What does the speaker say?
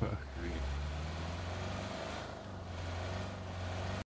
work.